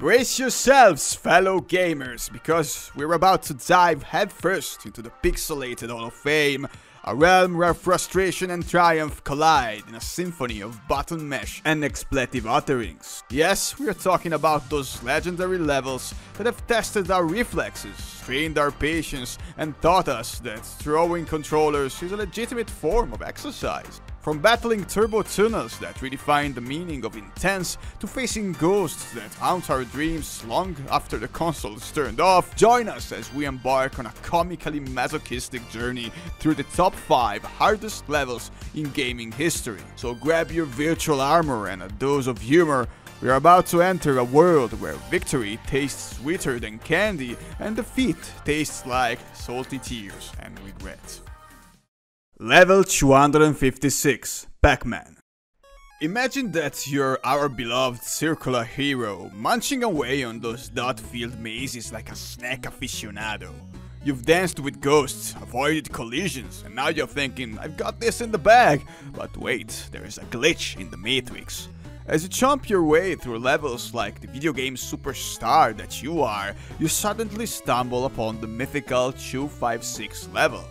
Brace yourselves, fellow gamers, because we're about to dive headfirst into the pixelated Hall of Fame, a realm where frustration and triumph collide in a symphony of button mesh and expletive utterings. Yes, we are talking about those legendary levels that have tested our reflexes, trained our patience, and taught us that throwing controllers is a legitimate form of exercise. From battling turbo tunnels that redefine the meaning of intense to facing ghosts that haunt our dreams long after the console is turned off, join us as we embark on a comically masochistic journey through the top 5 hardest levels in gaming history. So grab your virtual armor and a dose of humor we are about to enter a world where victory tastes sweeter than candy and defeat tastes like salty tears and regret. Level 256 Pac-Man Imagine that you're our beloved circular hero, munching away on those dot-filled mazes like a snack aficionado. You've danced with ghosts, avoided collisions, and now you're thinking, I've got this in the bag. But wait, there is a glitch in the matrix. As you chomp your way through levels like the video game superstar that you are, you suddenly stumble upon the mythical 256 level.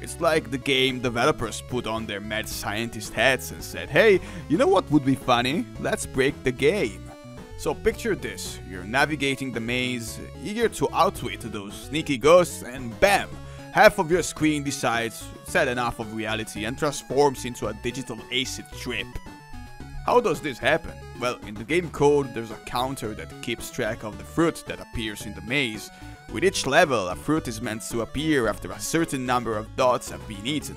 It's like the game developers put on their mad scientist hats and said, hey, you know what would be funny? Let's break the game. So picture this, you're navigating the maze, eager to outwit those sneaky ghosts, and bam! Half of your screen decides had enough of reality and transforms into a digital acid trip. How does this happen? Well, in the game code there's a counter that keeps track of the fruit that appears in the maze, with each level, a fruit is meant to appear after a certain number of dots have been eaten.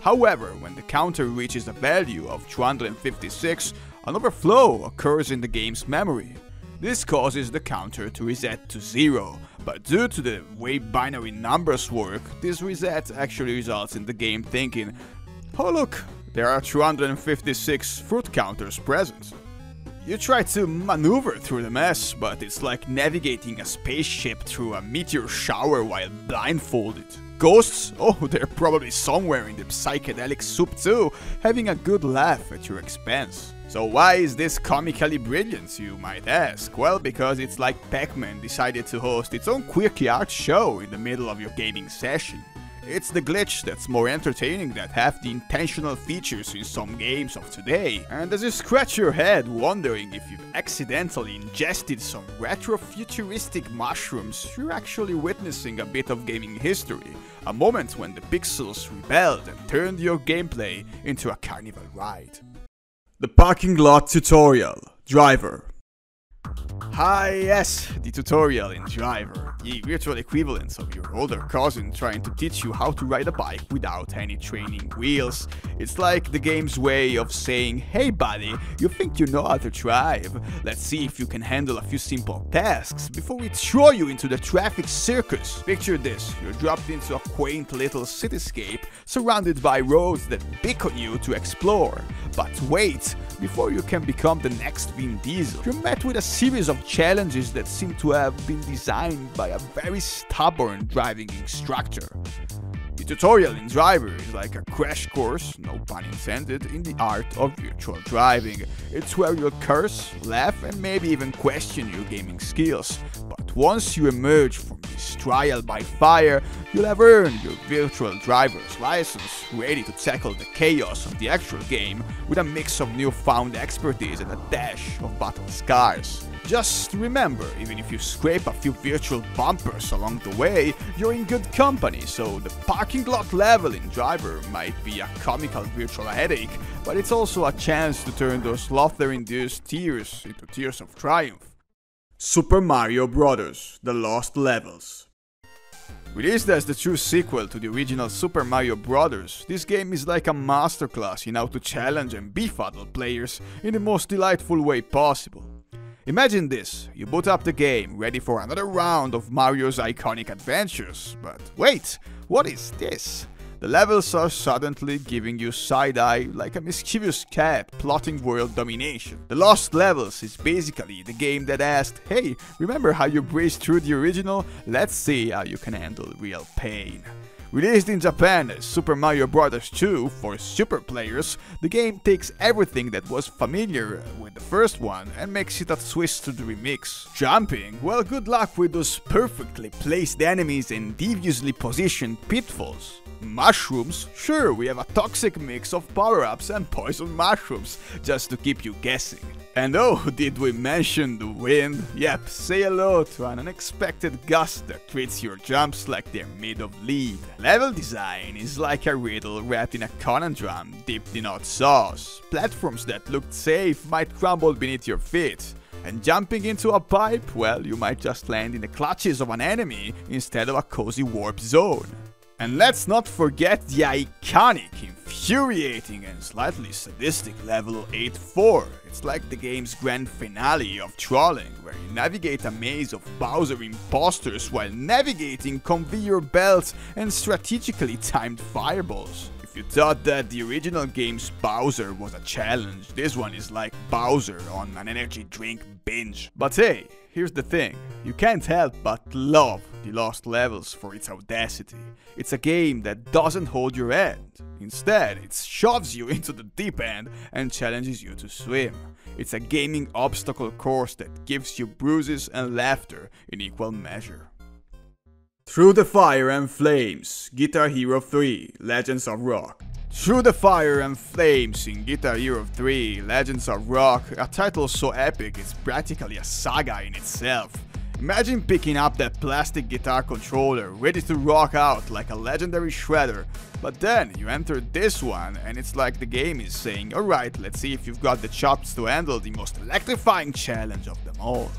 However, when the counter reaches a value of 256, an overflow occurs in the game's memory. This causes the counter to reset to zero, but due to the way binary numbers work, this reset actually results in the game thinking, oh look, there are 256 fruit counters present. You try to maneuver through the mess, but it's like navigating a spaceship through a meteor shower while blindfolded. Ghosts? Oh, they're probably somewhere in the psychedelic soup too, having a good laugh at your expense. So why is this comically brilliant, you might ask? Well, because it's like Pac-Man decided to host its own quirky art show in the middle of your gaming session. It's the glitch that's more entertaining than half the intentional features in some games of today. And as you scratch your head wondering if you've accidentally ingested some retro-futuristic mushrooms, you're actually witnessing a bit of gaming history. A moment when the pixels rebelled and turned your gameplay into a carnival ride. The Parking Lot Tutorial Driver Hi, yes, the tutorial in Driver, the virtual equivalent of your older cousin trying to teach you how to ride a bike without any training wheels. It's like the game's way of saying, hey buddy, you think you know how to drive? Let's see if you can handle a few simple tasks before we throw you into the traffic circus. Picture this, you're dropped into a quaint little cityscape surrounded by roads that beckon you to explore. But wait, before you can become the next Vin Diesel, you're met with a series of challenges that seem to have been designed by a very stubborn driving instructor. The tutorial in Driver is like a crash course, no pun intended, in the art of virtual driving. It's where you'll curse, laugh and maybe even question your gaming skills. But once you emerge from this trial by fire, you'll have earned your virtual driver's license, ready to tackle the chaos of the actual game with a mix of newfound expertise and a dash of battle scars. Just remember, even if you scrape a few virtual bumpers along the way, you're in good company, so the parking lot level in Driver might be a comical virtual headache, but it's also a chance to turn those laughter-induced tears into tears of triumph. Super Mario Bros. The Lost Levels Released as the true sequel to the original Super Mario Bros., this game is like a masterclass in how to challenge and befuddle players in the most delightful way possible. Imagine this, you boot up the game, ready for another round of Mario's iconic adventures, but wait, what is this? The levels are suddenly giving you side-eye like a mischievous cat plotting world domination. The Lost Levels is basically the game that asked, hey, remember how you breezed through the original? Let's see how you can handle real pain. Released in Japan as Super Mario Bros. 2 for super players, the game takes everything that was familiar with the first one and makes it a twist to the remix. Jumping? Well, good luck with those perfectly placed enemies and deviously positioned pitfalls. Mushrooms? Sure, we have a toxic mix of power-ups and poison mushrooms, just to keep you guessing. And oh, did we mention the wind? Yep, say hello to an unexpected gust that treats your jumps like they're made of lead. Level design is like a riddle wrapped in a conundrum dipped in hot sauce. Platforms that looked safe might crumble beneath your feet. And jumping into a pipe, well, you might just land in the clutches of an enemy instead of a cozy warp zone. And let's not forget the iconic, infuriating and slightly sadistic level 8-4. It's like the game's grand finale of trolling, where you navigate a maze of Bowser imposters while navigating conveyor belts and strategically timed fireballs. If you thought that the original game's Bowser was a challenge, this one is like Bowser on an energy drink binge. But hey, here's the thing, you can't help but love the Lost Levels for its audacity. It's a game that doesn't hold your hand. Instead, it shoves you into the deep end and challenges you to swim. It's a gaming obstacle course that gives you bruises and laughter in equal measure. Through the Fire and Flames, Guitar Hero 3, Legends of Rock. Through the Fire and Flames in Guitar Hero 3, Legends of Rock, a title so epic it's practically a saga in itself. Imagine picking up that plastic guitar controller, ready to rock out like a legendary shredder, but then you enter this one and it's like the game is saying, alright, let's see if you've got the chops to handle the most electrifying challenge of them all.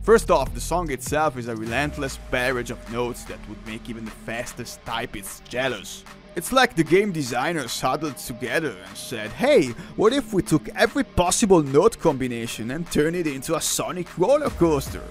First off, the song itself is a relentless barrage of notes that would make even the fastest typists jealous. It's like the game designers huddled together and said, hey, what if we took every possible note combination and turned it into a sonic roller coaster?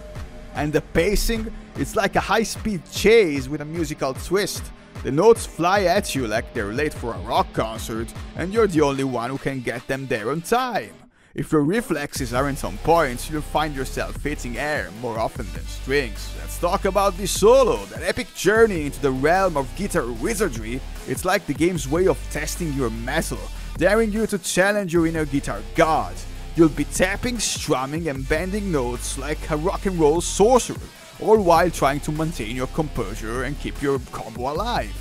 And the pacing, it's like a high-speed chase with a musical twist. The notes fly at you like they're late for a rock concert, and you're the only one who can get them there on time. If your reflexes aren't on point, you'll find yourself hitting air more often than strings. Let's talk about the solo, that epic journey into the realm of guitar wizardry. It's like the game's way of testing your metal, daring you to challenge your inner guitar god. You'll be tapping, strumming, and bending notes like a rock and roll sorcerer, all while trying to maintain your composure and keep your combo alive.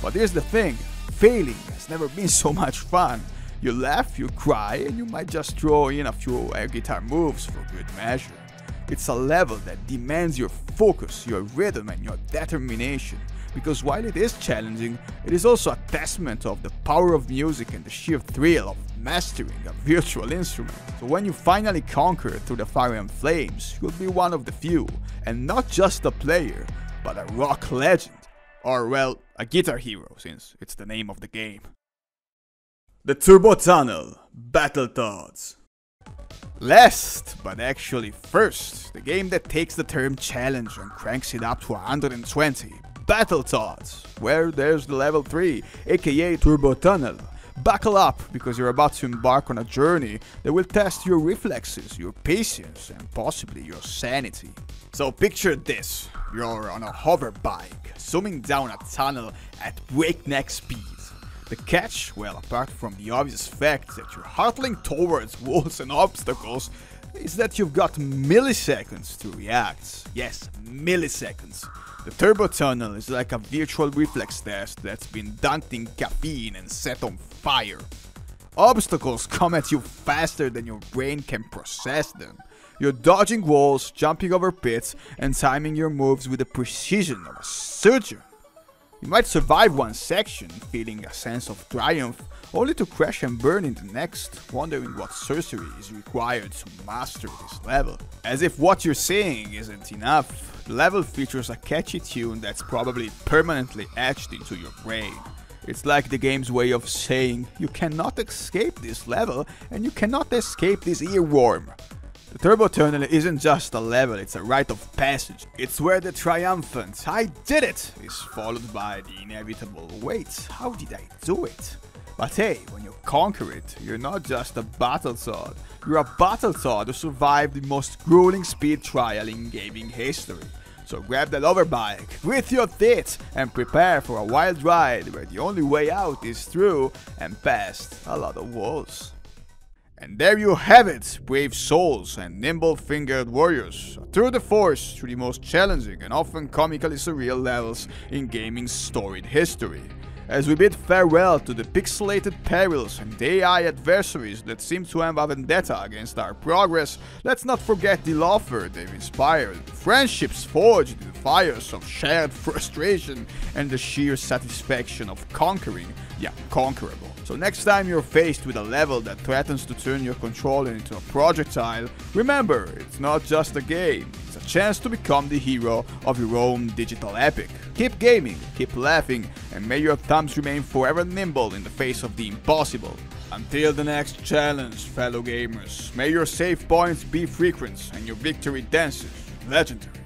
But here's the thing failing has never been so much fun. You laugh, you cry, and you might just throw in a few air guitar moves for good measure. It's a level that demands your focus, your rhythm, and your determination because while it is challenging, it is also a testament of the power of music and the sheer thrill of mastering a virtual instrument. So when you finally conquer through the fire and flames, you'll be one of the few, and not just a player, but a rock legend. Or well, a guitar hero, since it's the name of the game. The Turbo Tunnel Battle Battletoads. Last, but actually first, the game that takes the term challenge and cranks it up to 120, Battletoads, where there's the level 3, aka Turbo Tunnel. Buckle up, because you're about to embark on a journey that will test your reflexes, your patience, and possibly your sanity. So picture this, you're on a hover bike, zooming down a tunnel at breakneck speed. The catch, well apart from the obvious fact that you're hurtling towards walls and obstacles, is that you've got milliseconds to react. Yes, milliseconds. The turbo tunnel is like a virtual reflex test that's been dunked in caffeine and set on fire. Obstacles come at you faster than your brain can process them. You're dodging walls, jumping over pits, and timing your moves with the precision of a surgeon. You might survive one section, feeling a sense of triumph, only to crash and burn in the next, wondering what sorcery is required to master this level. As if what you're saying isn't enough, the level features a catchy tune that's probably permanently etched into your brain. It's like the game's way of saying, you cannot escape this level, and you cannot escape this earworm. The Turbo Tunnel isn't just a level, it's a rite of passage. It's where the triumphant, I did it, is followed by the inevitable, wait, how did I do it? But hey, when you conquer it, you're not just a Battletoad, you're a Battletoad who survived the most grueling speed trial in gaming history. So grab that overbike with your tits and prepare for a wild ride where the only way out is through and past a lot of walls. And there you have it, brave souls and nimble fingered warriors. Through the force, through the most challenging and often comically surreal levels in gaming's storied history. As we bid farewell to the pixelated perils and AI adversaries that seem to have a vendetta against our progress, let's not forget the laughter they've inspired, friendships forged in the fires of shared frustration, and the sheer satisfaction of conquering the unconquerable. So next time you're faced with a level that threatens to turn your controller into a projectile, remember, it's not just a game, it's a chance to become the hero of your own digital epic. Keep gaming, keep laughing, and may your thumbs remain forever nimble in the face of the impossible. Until the next challenge, fellow gamers, may your save points be frequent and your victory dances legendary.